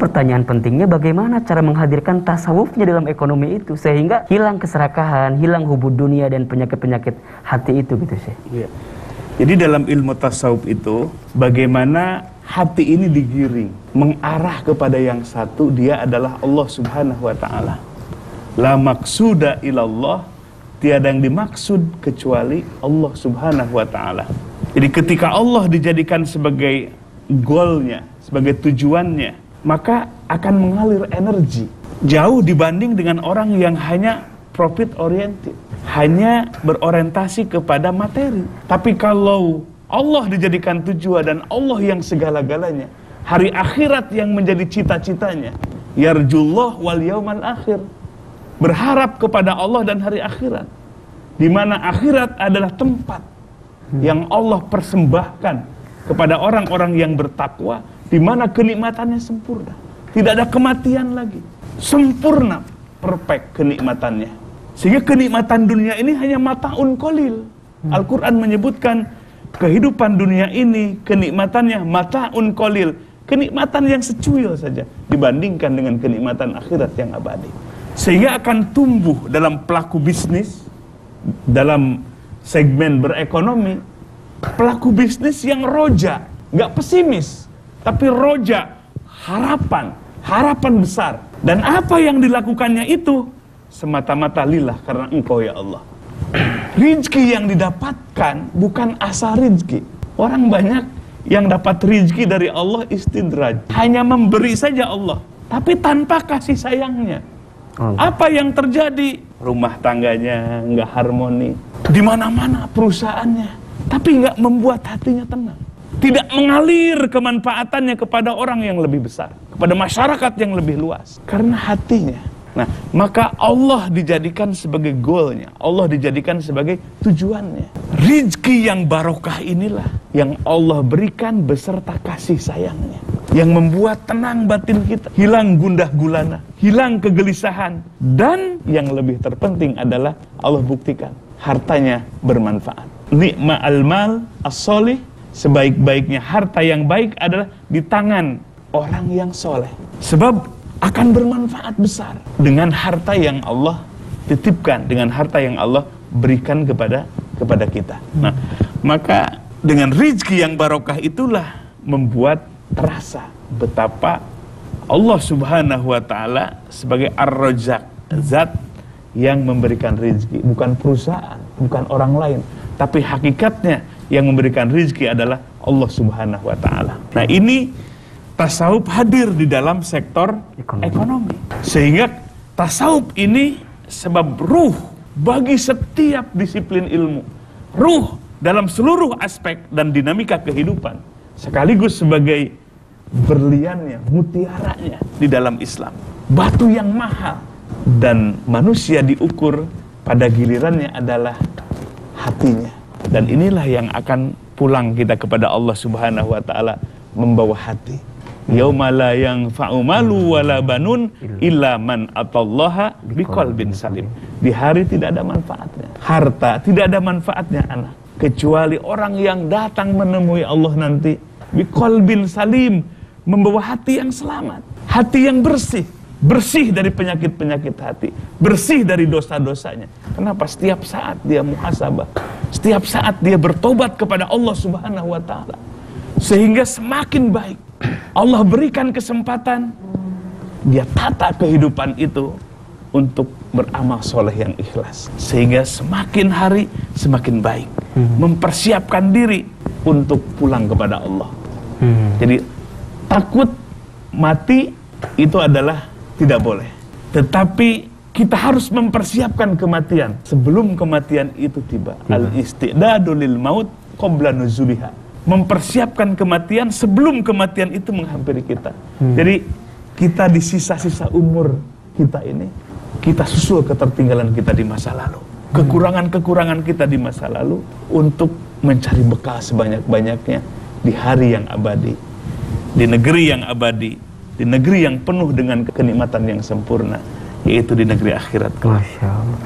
Pertanyaan pentingnya bagaimana cara menghadirkan tasawufnya dalam ekonomi itu sehingga hilang keserakahan, hilang hubud dunia dan penyakit-penyakit hati itu gitu sih. Iya. Jadi dalam ilmu tasawuf itu bagaimana hati ini digiring mengarah kepada yang satu dia adalah Allah Subhanahu wa taala. La maksuda ilallah tiada yang dimaksud kecuali Allah Subhanahu wa taala. Jadi ketika Allah dijadikan sebagai goalnya, sebagai tujuannya, maka akan mengalir energi jauh dibanding dengan orang yang hanya profit oriented, hanya berorientasi kepada materi. Tapi kalau Allah dijadikan tujuan dan Allah yang segala-galanya, hari akhirat yang menjadi cita-citanya, yarjullah wal yaumal akhir. Berharap kepada Allah dan hari akhirat. Di mana akhirat adalah tempat yang Allah persembahkan kepada orang-orang yang bertakwa di mana kenikmatannya sempurna. Tidak ada kematian lagi. Sempurna, perfect kenikmatannya. Sehingga kenikmatan dunia ini hanya mataun kolil. Al-Quran menyebutkan kehidupan dunia ini, kenikmatannya mataun kolil. Kenikmatan yang secuil saja dibandingkan dengan kenikmatan akhirat yang abadi. Sehingga akan tumbuh dalam pelaku bisnis, dalam segmen berekonomi, pelaku bisnis yang roja, nggak pesimis, tapi roja, harapan, harapan besar. Dan apa yang dilakukannya itu semata-mata lillah karena engkau ya Allah. Rizki yang didapatkan bukan asa rizki. Orang banyak yang dapat rizki dari Allah istidraj. Hanya memberi saja Allah. Tapi tanpa kasih sayangnya. Apa yang terjadi? Rumah tangganya nggak harmoni. Di mana-mana perusahaannya. Tapi nggak membuat hatinya tenang. Tidak mengalir kemanfaatannya kepada orang yang lebih besar. Kepada masyarakat yang lebih luas. Karena hatinya Nah, maka Allah dijadikan sebagai goalnya. Allah dijadikan sebagai tujuannya. Rizki yang barokah inilah yang Allah berikan beserta kasih sayangnya. Yang membuat tenang batin kita. Hilang gundah gulana. Hilang kegelisahan. Dan yang lebih terpenting adalah Allah buktikan. Hartanya bermanfaat. Ni'ma al-mal as-solih. Sebaik-baiknya harta yang baik adalah di tangan orang yang soleh. Sebab akan bermanfaat besar dengan harta yang Allah titipkan, dengan harta yang Allah berikan kepada kepada kita. Nah, maka dengan rizki yang barokah itulah membuat terasa betapa Allah Subhanahu wa taala sebagai Ar-Razzaq, zat yang memberikan rizki, bukan perusahaan, bukan orang lain, tapi hakikatnya yang memberikan rizki adalah Allah Subhanahu wa taala. Nah, ini tasawuf hadir di dalam sektor ekonomi. ekonomi. Sehingga tasawuf ini sebab ruh bagi setiap disiplin ilmu. Ruh dalam seluruh aspek dan dinamika kehidupan. Sekaligus sebagai berliannya, mutiaranya di dalam Islam. Batu yang mahal. Dan manusia diukur pada gilirannya adalah hatinya. Dan inilah yang akan pulang kita kepada Allah Subhanahu wa taala membawa hati yauma la yanfa'u malu wala banun illa man atallaha biqalbin salim. Di hari tidak ada manfaatnya. Harta tidak ada manfaatnya anak kecuali orang yang datang menemui Allah nanti biqalbin salim membawa hati yang selamat, hati yang bersih, bersih dari penyakit-penyakit hati, bersih dari dosa-dosanya. Kenapa setiap saat dia muhasabah, setiap saat dia bertobat kepada Allah Subhanahu wa taala. Sehingga semakin baik Allah berikan kesempatan dia tata kehidupan itu untuk beramal soleh yang ikhlas sehingga semakin hari semakin baik hmm. mempersiapkan diri untuk pulang kepada Allah hmm. jadi takut mati itu adalah tidak boleh tetapi kita harus mempersiapkan kematian sebelum kematian itu tiba hmm. al istidadul lil maut qabla nuzuliha mempersiapkan kematian sebelum kematian itu menghampiri kita. Hmm. Jadi kita di sisa-sisa umur kita ini kita susul ketertinggalan kita di masa lalu. Kekurangan-kekurangan kita di masa lalu untuk mencari bekal sebanyak-banyaknya di hari yang abadi, di negeri yang abadi, di negeri yang penuh dengan kenikmatan yang sempurna, yaitu di negeri akhirat. Allah.